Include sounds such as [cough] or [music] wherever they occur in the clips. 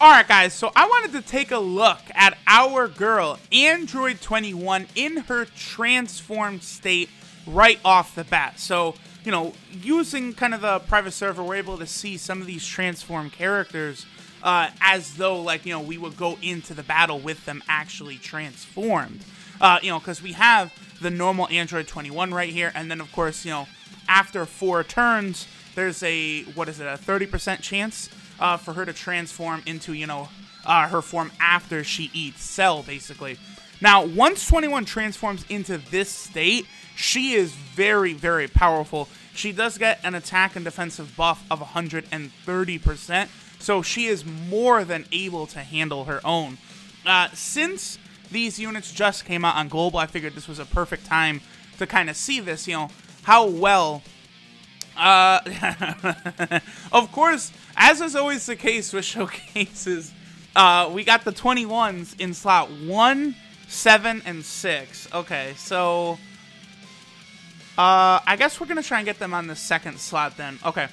Alright guys, so I wanted to take a look at our girl, Android 21, in her transformed state right off the bat. So, you know, using kind of the private server, we're able to see some of these transformed characters uh, as though, like, you know, we would go into the battle with them actually transformed. Uh, you know, because we have the normal Android 21 right here, and then, of course, you know, after four turns, there's a, what is it, a 30% chance uh, for her to transform into, you know, uh, her form after she eats Cell, basically. Now, once 21 transforms into this state, she is very, very powerful. She does get an attack and defensive buff of 130%, so she is more than able to handle her own. Uh, since these units just came out on Global, I figured this was a perfect time to kind of see this, you know, how well uh, [laughs] of course, as is always the case with [laughs] showcases, uh, we got the 21s in slot 1, 7, and 6. Okay, so... Uh, I guess we're going to try and get them on the second slot then. Okay.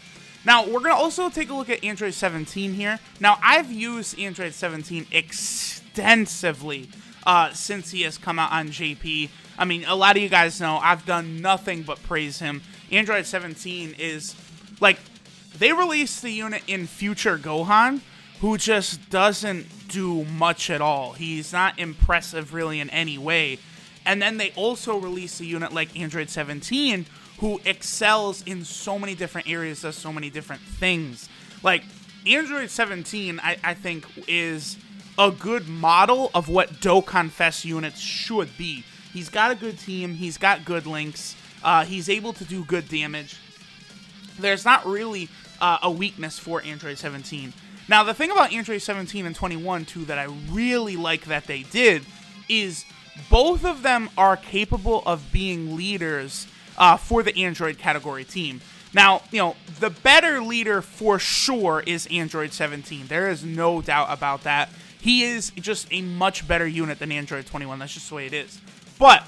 Now, we're going to also take a look at Android 17 here. Now, I've used Android 17 extensively uh, since he has come out on JP. I mean, a lot of you guys know I've done nothing but praise him. Android 17 is like they released the unit in Future Gohan, who just doesn't do much at all. He's not impressive really in any way. And then they also released a unit like Android 17, who excels in so many different areas, does so many different things. Like Android 17, I, I think is a good model of what Dokkan Fest units should be. He's got a good team. He's got good links. Uh, he's able to do good damage. There's not really uh, a weakness for Android 17. Now, the thing about Android 17 and 21, too, that I really like that they did is both of them are capable of being leaders uh, for the Android category team. Now, you know, the better leader for sure is Android 17. There is no doubt about that. He is just a much better unit than Android 21. That's just the way it is. But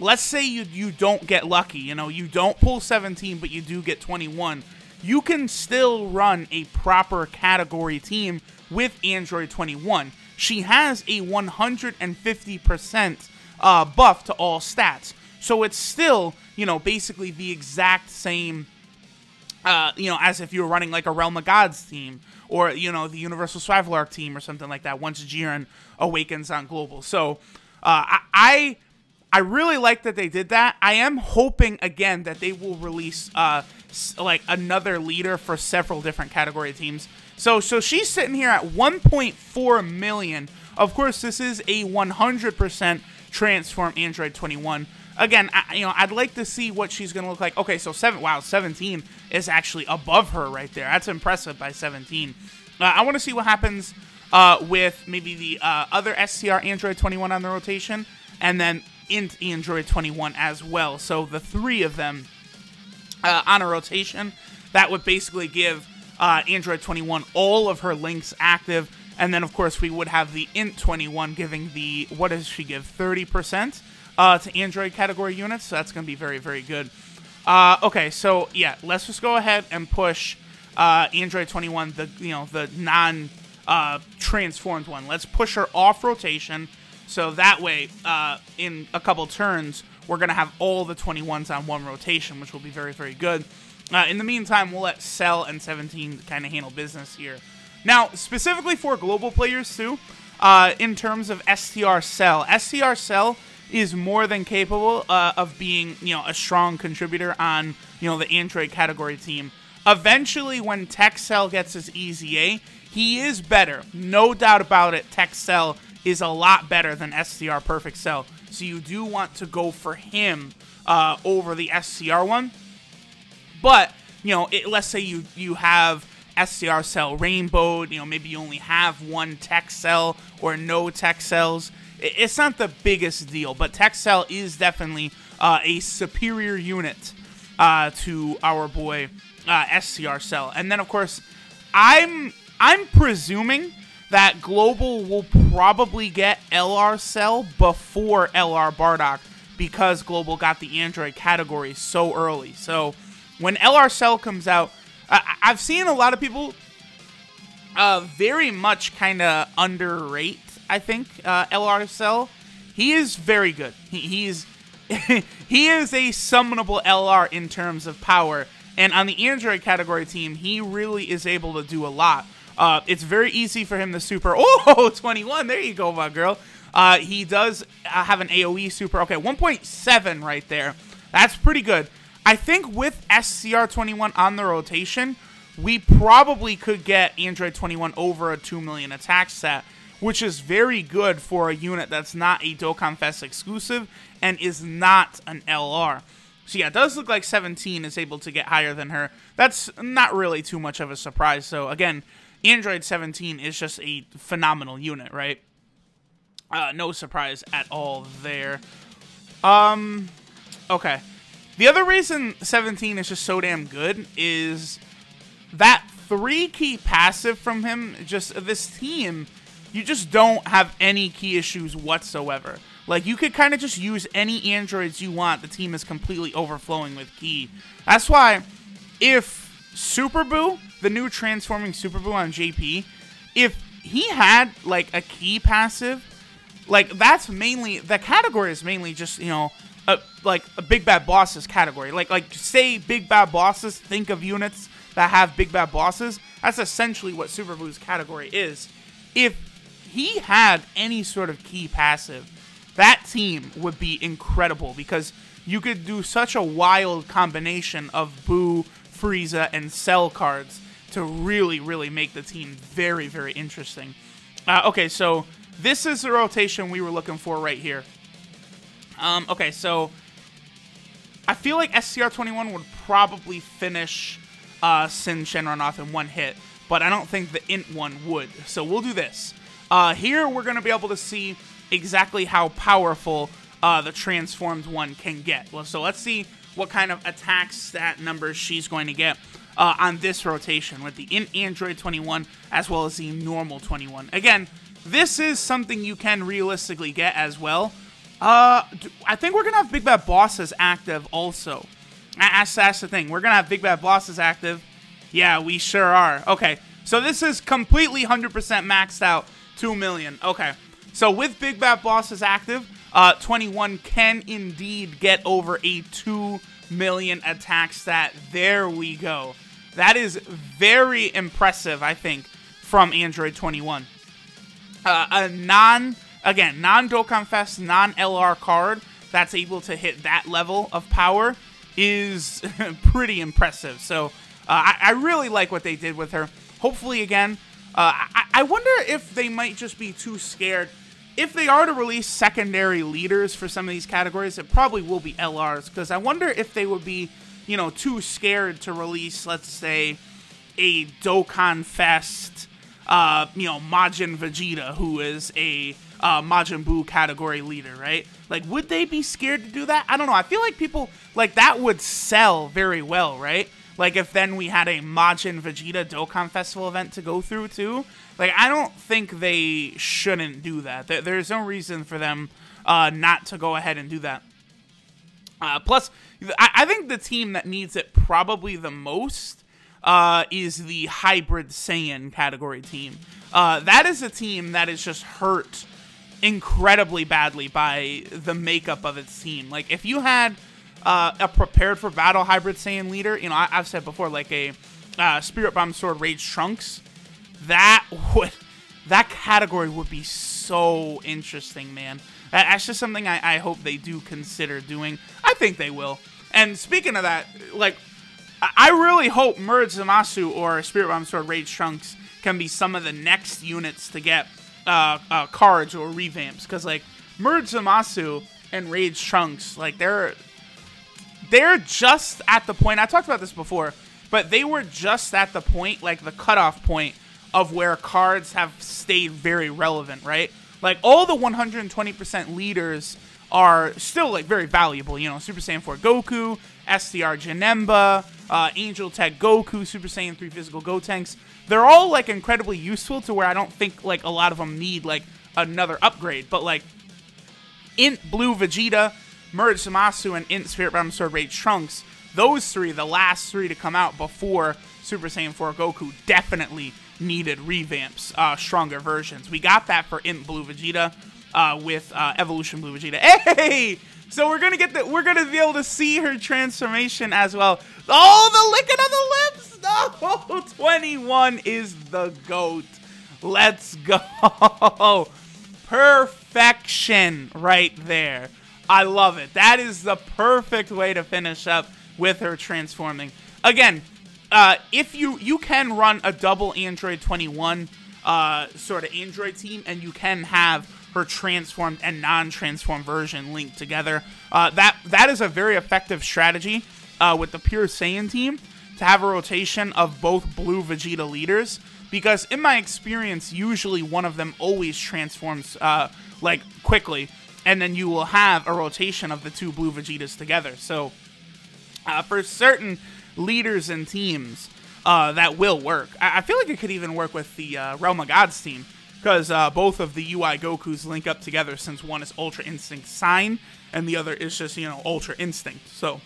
let's say you you don't get lucky, you know, you don't pull 17 but you do get 21. You can still run a proper category team with Android 21. She has a 150% uh, buff to all stats. So it's still, you know, basically the exact same uh, you know, as if you were running like a Realm of Gods team or, you know, the Universal Survival Arc team or something like that once Jiren awakens on Global. So uh, I, I I really like that they did that. I am hoping again that they will release uh like another leader for several different category teams. So so she's sitting here at 1.4 million. Of course, this is a 100% transform Android 21. Again, I, you know, I'd like to see what she's going to look like. Okay, so seven. Wow, 17 is actually above her right there. That's impressive by 17. Uh, I want to see what happens uh, with maybe the uh, other STR Android 21 on the rotation, and then int Android 21 as well. So the three of them uh, on a rotation, that would basically give uh, Android 21 all of her links active. And then, of course, we would have the int 21 giving the, what does she give, 30% uh, to Android category units. So that's going to be very, very good. Uh, okay, so yeah, let's just go ahead and push uh, Android 21, the you know the non uh, transformed one. Let's push her off rotation so that way, uh, in a couple turns, we're going to have all the 21s on one rotation, which will be very, very good. Uh, in the meantime, we'll let Cell and 17 kind of handle business here. Now, specifically for global players, too, uh, in terms of STR Cell, STR Cell is more than capable uh, of being, you know, a strong contributor on, you know, the Android category team. Eventually, when Tech Cell gets his EZA, he is better. No doubt about it, Tech Cell is a lot better than STR Perfect Cell. So you do want to go for him uh, over the STR one. But, you know, it, let's say you, you have STR Cell Rainbow, you know, maybe you only have one tech cell or no tech cells. It, it's not the biggest deal, but tech cell is definitely uh, a superior unit uh, to our boy uh, STR Cell. And then, of course, I'm I'm presuming that Global will probably get LR Cell before LR Bardock because Global got the Android category so early. So when LR Cell comes out, I- have seen a lot of people uh, very much kind of underrate, I think, uh, LR Cell. He is very good. He, he's [laughs] he is a summonable LR in terms of power, and on the Android category team, he really is able to do a lot. Uh, it's very easy for him to super. Oh, [laughs] 21. There you go, my girl. Uh, he does uh, have an AoE super. Okay, 1.7 right there. That's pretty good. I think with STR21 on the rotation, we probably could get Android 21 over a 2 million attack set, which is very good for a unit that's not a Dokkan Fest exclusive and is not an LR. So yeah, it does look like 17 is able to get higher than her. That's not really too much of a surprise. So again, Android 17 is just a phenomenal unit, right? Uh, no surprise at all there. Um, okay. The other reason 17 is just so damn good is that three key passive from him, just this team, you just don't have any key issues whatsoever. Like, you could kind of just use any androids you want. The team is completely overflowing with key. That's why if Super Buu, the new transforming Super Buu on JP, if he had, like, a key passive, like, that's mainly, the category is mainly just, you know, a, like, a Big Bad Bosses category. Like, like say Big Bad Bosses, think of units that have Big Bad Bosses. That's essentially what Super Buu's category is. If he had any sort of key passive, that team would be incredible because you could do such a wild combination of Buu, Frieza, and Cell cards to really, really make the team very, very interesting. Uh, okay, so this is the rotation we were looking for right here. Um, okay, so I feel like STR21 would probably finish uh, Syn Shenron off in one hit, but I don't think the Int one would. So we'll do this. Uh, here we're going to be able to see exactly how powerful uh, the transformed one can get. Well, so let's see what kind of attack stat numbers she's going to get uh, on this rotation with the in Android 21 as well as the normal 21. Again, this is something you can realistically get as well. Uh, I think we're to have Big Bad Bosses active also. That's, that's the thing. We're to have Big Bad Bosses active. Yeah, we sure are. Okay, so this is completely 100% maxed out. 2 million. Okay. So with Big Bad Bosses active, uh, 21 can indeed get over a 2 million attack stat. There we go. That is very impressive, I think, from Android 21. Uh, a non, again, non Dokkan Fest, non LR card that's able to hit that level of power is [laughs] pretty impressive. So uh, I, I, really like what they did with her. Hopefully, again, uh, I, I wonder if they might just be too scared. If they are to release secondary leaders for some of these categories, it probably will be LRs. Because I wonder if they would be, you know, too scared to release, let's say, a Dokkan Fest, uh, you know, Majin Vegeta, who is a uh, Majin Buu category leader, right? Like, would they be scared to do that? I don't know. I feel like people, like, that would sell very well, right? Like, if then we had a Majin Vegeta Dokkan Festival event to go through, too. Like, I don't think they shouldn't do that. There's no reason for them uh, not to go ahead and do that. Uh, plus, I think the team that needs it probably the most uh, is the Hybrid Saiyan category team. Uh, that is a team that is just hurt incredibly badly by the makeup of its team. Like if you had uh, a prepared for battle hybrid Saiyan leader, you know I, have said before, like a uh, Spirit Bomb Sword Rage Trunks, that [laughs] would that category would be so interesting, man. That's just something I, I hope they do consider doing. Think they will. And speaking of that, like I really hope Merge Zamasu or Spirit Bomb Sword Rage Trunks can be some of the next units to get uh, uh, cards or revamps because like Merge Zamasu and Rage Trunks, like they're they're just at the point. I talked about this before, but they were just at the point, like the cutoff point of where cards have stayed very relevant, right? Like all the 120% leaders are still like very valuable. You know, Super Saiyan 4 Goku, STR Janemba, uh, Angel Tech Goku, Super Saiyan 3 Physical Gotenks they're all like incredibly useful to where I don't think like a lot of them need like another upgrade. But like Int Blue Vegeta, Merge Zamasu, and Int Spirit Bomb Sword Rage Trunks, those three, the last three to come out before Super Saiyan 4 Goku, definitely, needed revamps, uh, stronger versions. We got that for Int Blue Vegeta uh, with uh, Evolution Blue Vegeta. [laughs] Hey! So we're gonna get the we're gonna be able to see her transformation as well. Oh, the licking of the lips! [laughs] No, 21 is the goat. Let's go. [laughs] Perfection right there. I love it. That is the perfect way to finish up with her transforming. Again, uh, if you you can run a double Android 21 uh, sort of Android team, and you can have her transformed and non-transformed version linked together. Uh, that that is a very effective strategy uh, with the pure Saiyan team to have a rotation of both blue Vegeta leaders because in my experience, usually one of them always transforms uh, like quickly, and then you will have a rotation of the two blue Vegetas together. So uh, for certain leaders and teams, uh, that will work. I-, I, feel like it could even work with the uh, Realm of Gods team because uh, both of the UI Gokus link up together since one is Ultra Instinct Sign and the other is just, you know, Ultra Instinct. So,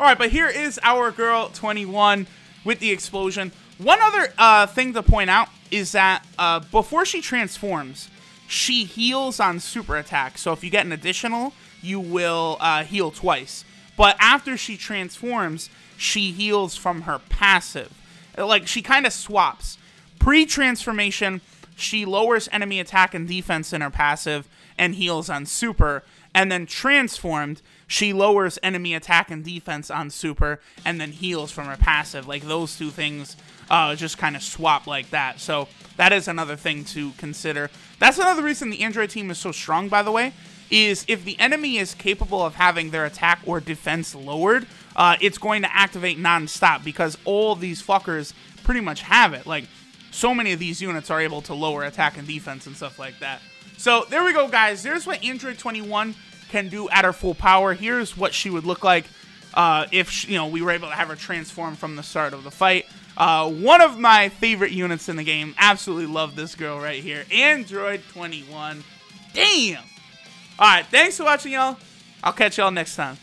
alright, but here is our girl 21 with the explosion. One other uh, thing to point out is that uh, before she transforms, she heals on super attack. So if you get an additional, you will uh, heal twice. But after she transforms, she heals from her passive. Like, she kind of swaps. Pre transformation, she lowers enemy attack and defense in her passive and heals on super. And then transformed, she lowers enemy attack and defense on super and then heals from her passive. Like those two things uh, just kind of swap like that. So that is another thing to consider. That's another reason the Android team is so strong, by the way, is if the enemy is capable of having their attack or defense lowered, uh, it's going to activate non-stop because all these fuckers pretty much have it. Like, so many of these units are able to lower attack and defense and stuff like that. So there we go, guys. There's what Android 21 can do at her full power. Here's what she would look like uh, if she, you know we were able to have her transform from the start of the fight. Uh, one of my favorite units in the game. Absolutely love this girl right here. Android 21. Damn. All right. Thanks for watching, y'all. I'll catch y'all next time.